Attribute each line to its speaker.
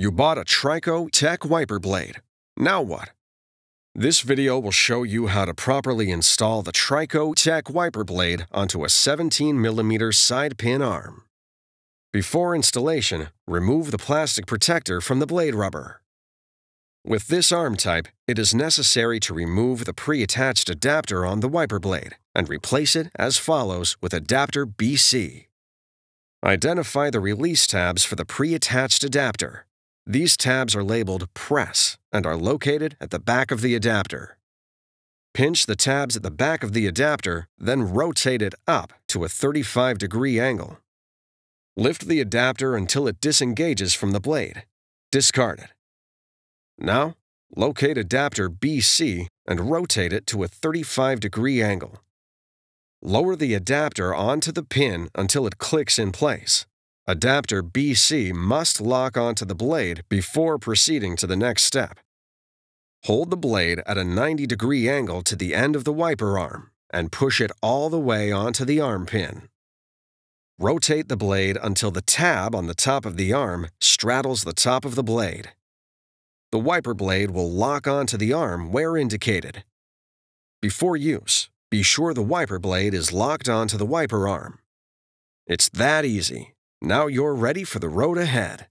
Speaker 1: You bought a Trico Tech wiper blade. Now what? This video will show you how to properly install the Trico Tech wiper blade onto a 17mm side pin arm. Before installation, remove the plastic protector from the blade rubber. With this arm type, it is necessary to remove the pre-attached adapter on the wiper blade and replace it as follows with adapter BC. Identify the release tabs for the pre-attached adapter these tabs are labeled Press and are located at the back of the adapter. Pinch the tabs at the back of the adapter, then rotate it up to a 35 degree angle. Lift the adapter until it disengages from the blade. Discard it. Now, locate adapter BC and rotate it to a 35 degree angle. Lower the adapter onto the pin until it clicks in place. Adapter BC must lock onto the blade before proceeding to the next step. Hold the blade at a 90 degree angle to the end of the wiper arm and push it all the way onto the arm pin. Rotate the blade until the tab on the top of the arm straddles the top of the blade. The wiper blade will lock onto the arm where indicated. Before use, be sure the wiper blade is locked onto the wiper arm. It's that easy now you're ready for the road ahead.